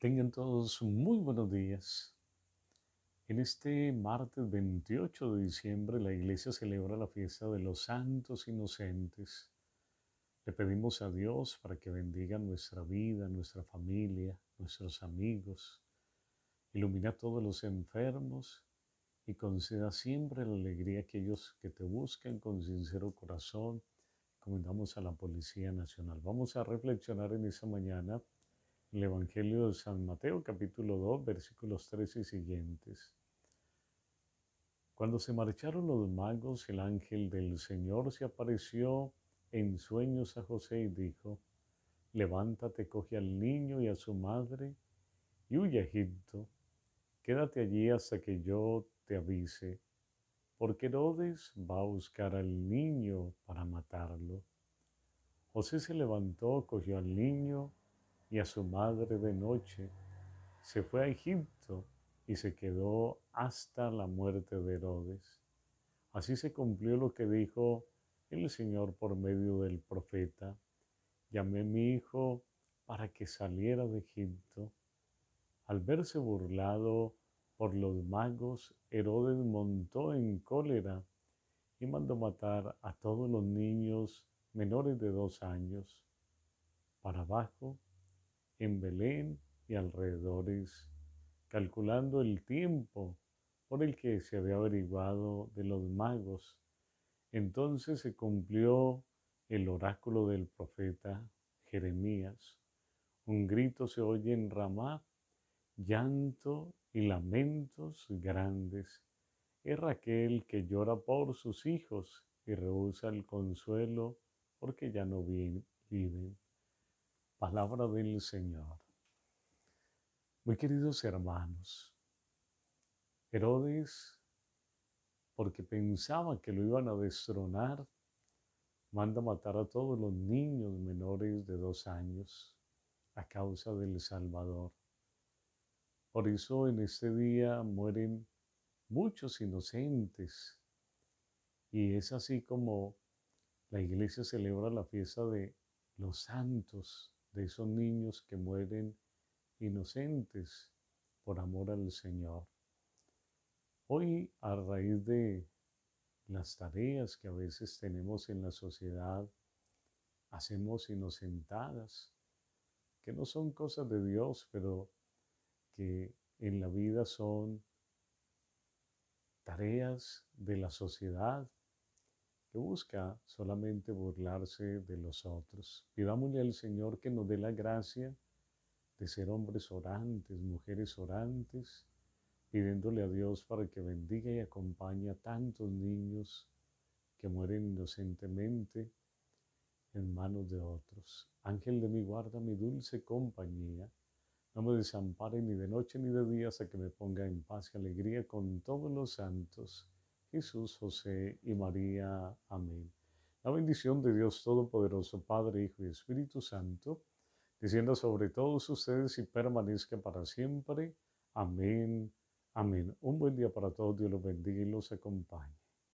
Tengan todos muy buenos días. En este martes 28 de diciembre la iglesia celebra la fiesta de los santos inocentes. Le pedimos a Dios para que bendiga nuestra vida, nuestra familia, nuestros amigos, ilumina a todos los enfermos y conceda siempre la alegría a aquellos que te buscan con sincero corazón. Comendamos a la Policía Nacional. Vamos a reflexionar en esa mañana el Evangelio de San Mateo capítulo 2 versículos 13 y siguientes. Cuando se marcharon los magos, el ángel del Señor se apareció en sueños a José y dijo, levántate, coge al niño y a su madre y huye a Egipto. Quédate allí hasta que yo te avise, porque Herodes va a buscar al niño para matarlo. José se levantó, cogió al niño y a su madre de noche, se fue a Egipto y se quedó hasta la muerte de Herodes. Así se cumplió lo que dijo el Señor por medio del profeta. Llamé a mi hijo para que saliera de Egipto. Al verse burlado por los magos, Herodes montó en cólera y mandó matar a todos los niños menores de dos años. Para abajo en Belén y alrededores, calculando el tiempo por el que se había averiguado de los magos. Entonces se cumplió el oráculo del profeta Jeremías. Un grito se oye en Ramá, llanto y lamentos grandes. Es Raquel que llora por sus hijos y rehúsa el consuelo porque ya no viven. Palabra del Señor. Muy queridos hermanos, Herodes, porque pensaba que lo iban a destronar, manda matar a todos los niños menores de dos años a causa del Salvador. Por eso en este día mueren muchos inocentes. Y es así como la iglesia celebra la fiesta de los santos, de esos niños que mueren inocentes por amor al Señor. Hoy, a raíz de las tareas que a veces tenemos en la sociedad, hacemos inocentadas, que no son cosas de Dios, pero que en la vida son tareas de la sociedad que busca solamente burlarse de los otros. Pidámosle al Señor que nos dé la gracia de ser hombres orantes, mujeres orantes, pidiéndole a Dios para que bendiga y acompañe a tantos niños que mueren inocentemente en manos de otros. Ángel de mi guarda, mi dulce compañía, no me desampare ni de noche ni de día hasta que me ponga en paz y alegría con todos los santos Jesús, José y María. Amén. La bendición de Dios Todopoderoso, Padre, Hijo y Espíritu Santo, descienda sobre todos ustedes y permanezca para siempre. Amén. Amén. Un buen día para todos. Dios los bendiga y los acompañe.